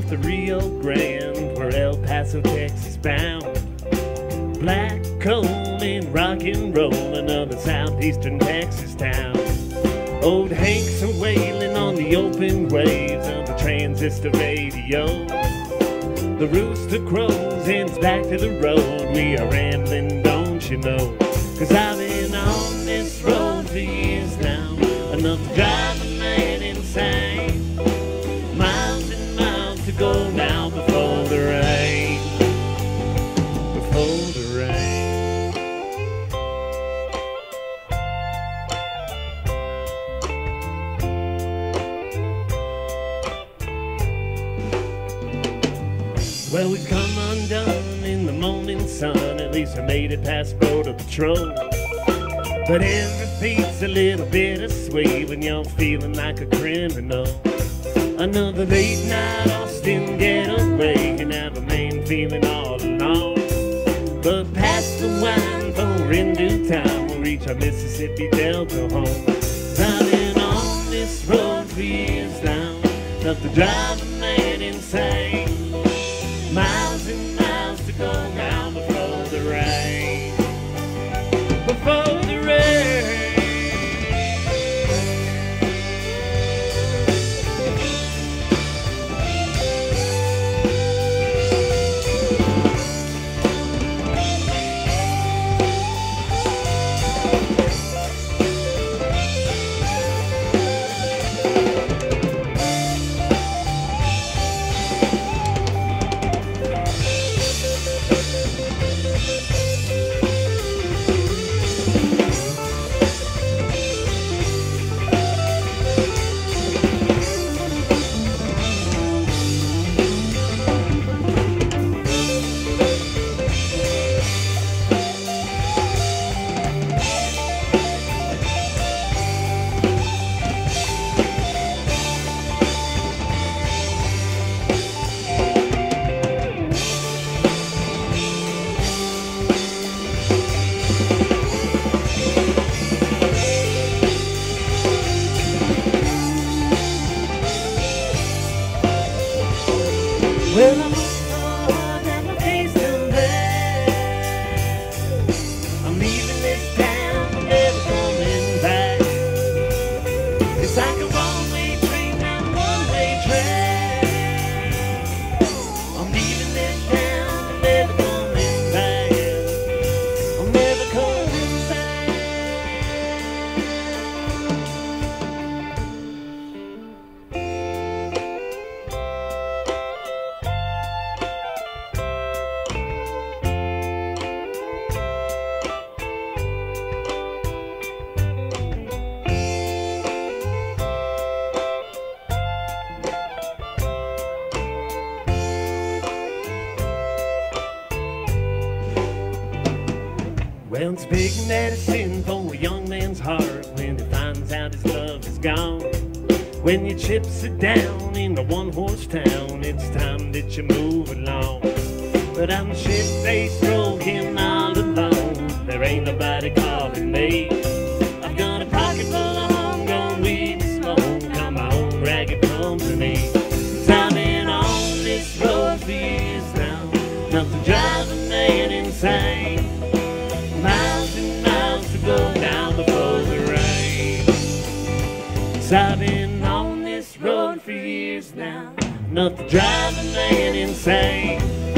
off the Rio Grande, we're El Paso, Texas bound. Black coal and rock and roll, another southeastern Texas town. Old Hank's a wailing on the open waves of the transistor radio. The rooster crows and it's back to the road. We are rambling, don't you know? Cause I've been on this road for years now, enough to drive go now before the rain. Before the rain. Well, we've come undone in the morning sun. At least I made it past border patrol. But every beat's a little bittersweet when you're feeling like a criminal. Another late night Austin getaway can have a man feeling all alone. But past the wine for in due time, we'll reach our Mississippi Delta home. I've on this road for years now, enough to drive a man insane. I'm on Well, it's big medicine for a young man's heart when he finds out his love is gone. When your chips are down in a one horse town, it's time that you move along. But I'm shit faced broken, all alone. There ain't nobody calling me. I've got a pocket full of homegrown weed to smoke on my own ragged company. i I've been on this road for years now, enough to drive a man insane. I I've been on this road for years now, enough to drive a man insane.